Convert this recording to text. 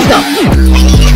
没有